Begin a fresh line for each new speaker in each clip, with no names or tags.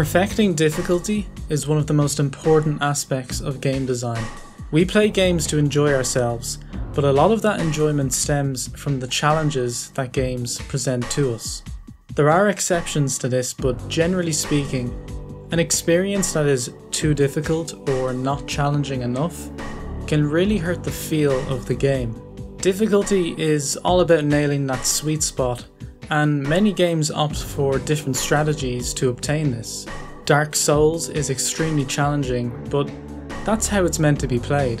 Perfecting difficulty is one of the most important aspects of game design. We play games to enjoy ourselves, but a lot of that enjoyment stems from the challenges that games present to us. There are exceptions to this, but generally speaking, an experience that is too difficult or not challenging enough can really hurt the feel of the game. Difficulty is all about nailing that sweet spot, and many games opt for different strategies to obtain this. Dark Souls is extremely challenging, but that's how it's meant to be played.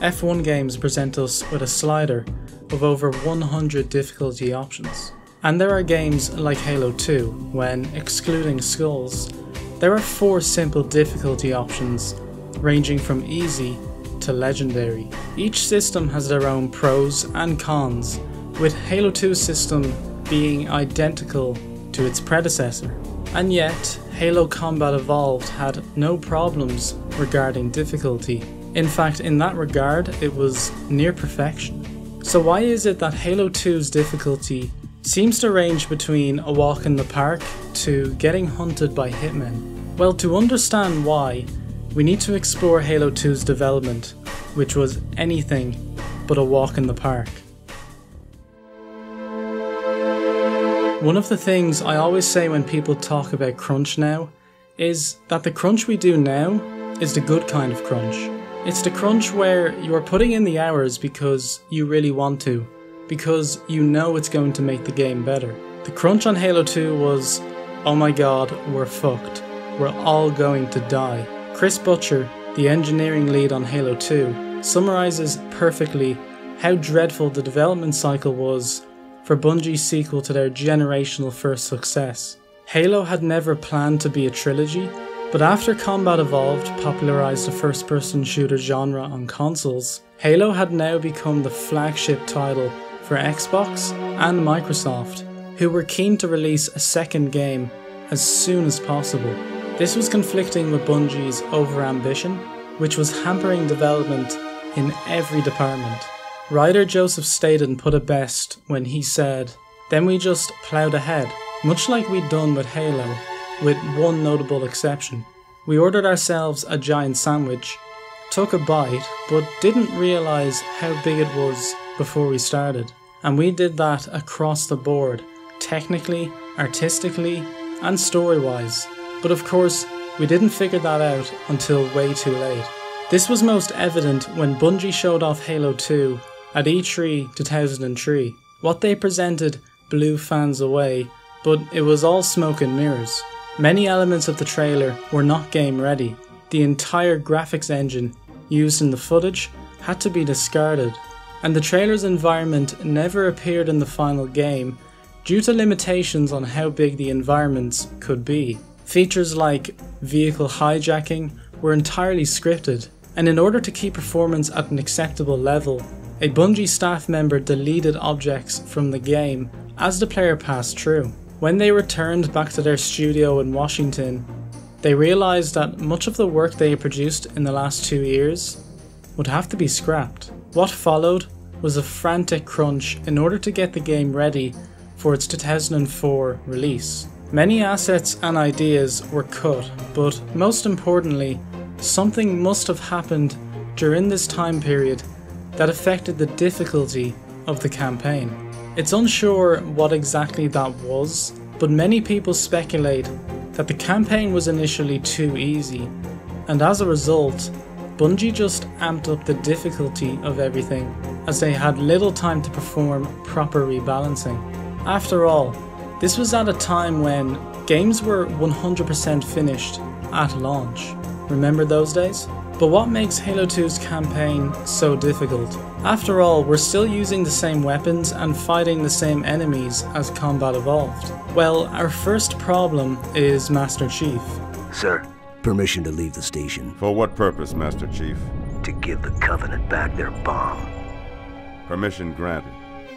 F1 games present us with a slider of over 100 difficulty options. And there are games like Halo 2, when, excluding skulls, there are four simple difficulty options, ranging from easy to legendary. Each system has their own pros and cons, with Halo 2's system being identical to its predecessor. And yet, Halo Combat Evolved had no problems regarding difficulty. In fact, in that regard, it was near perfection. So why is it that Halo 2's difficulty seems to range between a walk in the park to getting hunted by hitmen? Well, to understand why, we need to explore Halo 2's development, which was anything but a walk in the park. One of the things I always say when people talk about crunch now is that the crunch we do now is the good kind of crunch. It's the crunch where you are putting in the hours because you really want to, because you know it's going to make the game better. The crunch on Halo 2 was, oh my god, we're fucked. We're all going to die. Chris Butcher, the engineering lead on Halo 2, summarizes perfectly how dreadful the development cycle was for Bungie's sequel to their generational first success. Halo had never planned to be a trilogy, but after Combat Evolved popularised the first person shooter genre on consoles, Halo had now become the flagship title for Xbox and Microsoft, who were keen to release a second game as soon as possible. This was conflicting with Bungie's overambition, which was hampering development in every department. Writer Joseph Staten put it best when he said, Then we just ploughed ahead, much like we'd done with Halo, with one notable exception. We ordered ourselves a giant sandwich, took a bite, but didn't realise how big it was before we started. And we did that across the board, technically, artistically, and story wise. But of course, we didn't figure that out until way too late. This was most evident when Bungie showed off Halo 2 at E3 2003, what they presented blew fans away, but it was all smoke and mirrors. Many elements of the trailer were not game ready. The entire graphics engine used in the footage had to be discarded, and the trailer's environment never appeared in the final game due to limitations on how big the environments could be. Features like vehicle hijacking were entirely scripted, and in order to keep performance at an acceptable level, a Bungie staff member deleted objects from the game as the player passed through. When they returned back to their studio in Washington, they realised that much of the work they had produced in the last two years would have to be scrapped. What followed was a frantic crunch in order to get the game ready for its 2004 release. Many assets and ideas were cut, but most importantly, something must have happened during this time period that affected the difficulty of the campaign. It's unsure what exactly that was, but many people speculate that the campaign was initially too easy, and as a result, Bungie just amped up the difficulty of everything as they had little time to perform proper rebalancing. After all, this was at a time when games were 100% finished at launch. Remember those days? But what makes Halo 2's campaign so difficult? After all, we're still using the same weapons and fighting the same enemies as Combat Evolved. Well, our first problem is Master Chief.
Sir, permission to leave the station.
For what purpose, Master Chief?
To give the Covenant back their bomb.
Permission granted.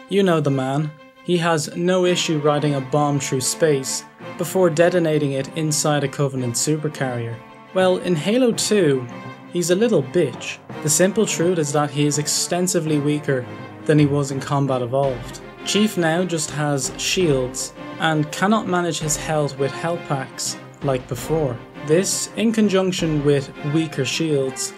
You know the man. He has no issue riding a bomb through space before detonating it inside a Covenant supercarrier. Well, in Halo 2, He's a little bitch. The simple truth is that he is extensively weaker than he was in Combat Evolved. Chief now just has shields and cannot manage his health with health packs like before. This, in conjunction with weaker shields,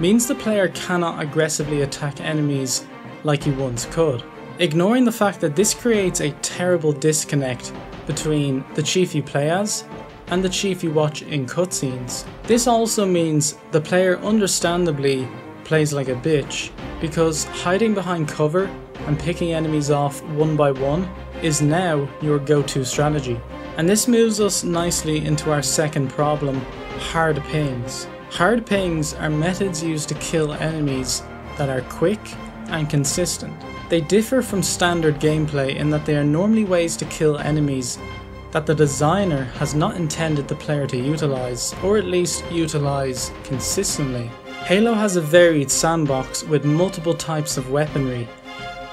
means the player cannot aggressively attack enemies like he once could. Ignoring the fact that this creates a terrible disconnect between the chief you play as and the chief you watch in cutscenes. This also means the player understandably plays like a bitch because hiding behind cover and picking enemies off one by one is now your go-to strategy. And this moves us nicely into our second problem, hard pings. Hard pings are methods used to kill enemies that are quick and consistent. They differ from standard gameplay in that they are normally ways to kill enemies that the designer has not intended the player to utilise, or at least utilise consistently. Halo has a varied sandbox with multiple types of weaponry,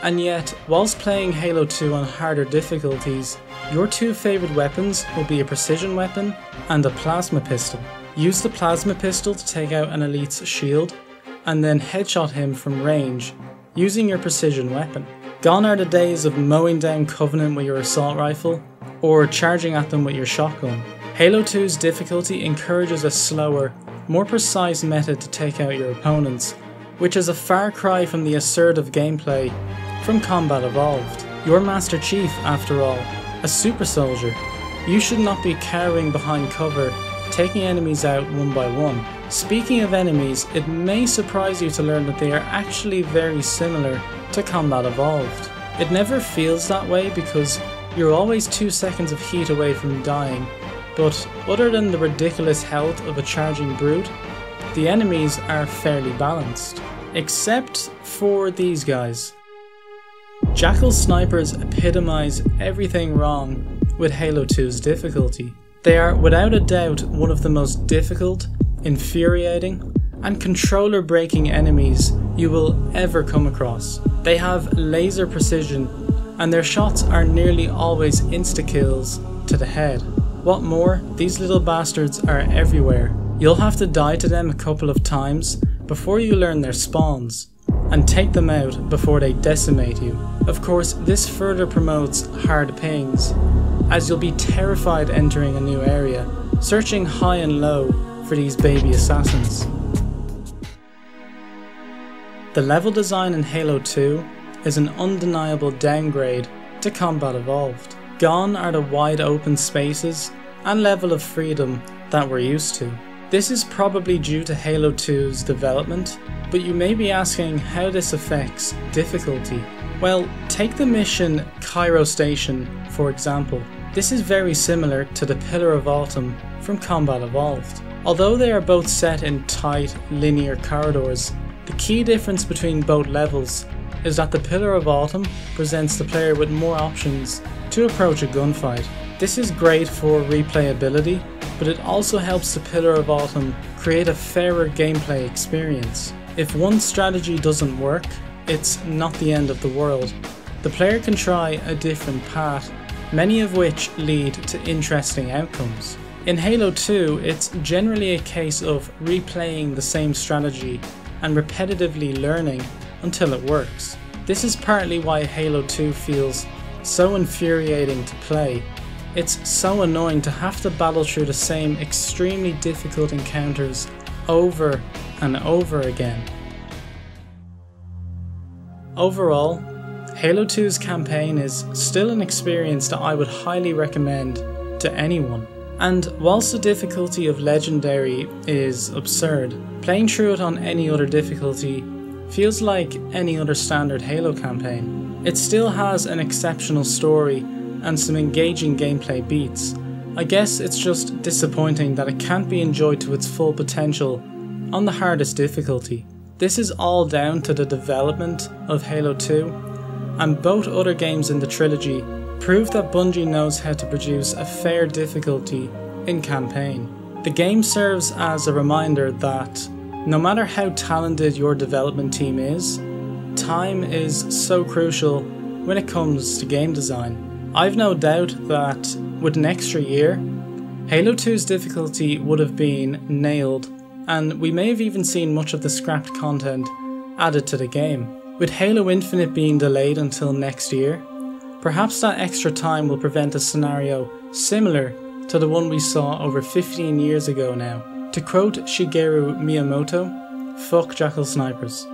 and yet, whilst playing Halo 2 on harder difficulties, your two favourite weapons will be a precision weapon and a plasma pistol. Use the plasma pistol to take out an elite's shield, and then headshot him from range using your precision weapon. Gone are the days of mowing down Covenant with your assault rifle, or charging at them with your shotgun. Halo 2's difficulty encourages a slower, more precise method to take out your opponents, which is a far cry from the assertive gameplay from Combat Evolved. Your Master Chief, after all, a super soldier. You should not be cowering behind cover, taking enemies out one by one. Speaking of enemies, it may surprise you to learn that they are actually very similar to Combat Evolved. It never feels that way because you're always two seconds of heat away from dying, but other than the ridiculous health of a charging brute, the enemies are fairly balanced. Except for these guys. Jackal snipers epitomise everything wrong with Halo 2's difficulty. They are without a doubt one of the most difficult, infuriating, and controller breaking enemies you will ever come across. They have laser precision and their shots are nearly always insta kills to the head. What more, these little bastards are everywhere. You'll have to die to them a couple of times before you learn their spawns, and take them out before they decimate you. Of course, this further promotes hard pings, as you'll be terrified entering a new area, searching high and low for these baby assassins. The level design in Halo 2 is an undeniable downgrade to Combat Evolved. Gone are the wide open spaces and level of freedom that we're used to. This is probably due to Halo 2's development, but you may be asking how this affects difficulty. Well, take the mission Cairo Station for example. This is very similar to the Pillar of Autumn from Combat Evolved. Although they are both set in tight, linear corridors, the key difference between both levels is that the Pillar of Autumn presents the player with more options to approach a gunfight. This is great for replayability, but it also helps the Pillar of Autumn create a fairer gameplay experience. If one strategy doesn't work, it's not the end of the world. The player can try a different path, many of which lead to interesting outcomes. In Halo 2, it's generally a case of replaying the same strategy and repetitively learning until it works. This is partly why Halo 2 feels so infuriating to play. It's so annoying to have to battle through the same extremely difficult encounters over and over again. Overall, Halo 2's campaign is still an experience that I would highly recommend to anyone. And whilst the difficulty of Legendary is absurd, playing through it on any other difficulty feels like any other standard Halo campaign. It still has an exceptional story and some engaging gameplay beats. I guess it's just disappointing that it can't be enjoyed to its full potential on the hardest difficulty. This is all down to the development of Halo 2, and both other games in the trilogy prove that Bungie knows how to produce a fair difficulty in campaign. The game serves as a reminder that no matter how talented your development team is, time is so crucial when it comes to game design. I've no doubt that with an extra year, Halo 2's difficulty would have been nailed, and we may have even seen much of the scrapped content added to the game. With Halo Infinite being delayed until next year, perhaps that extra time will prevent a scenario similar to the one we saw over 15 years ago now. To quote Shigeru Miyamoto, fuck Jackal Snipers.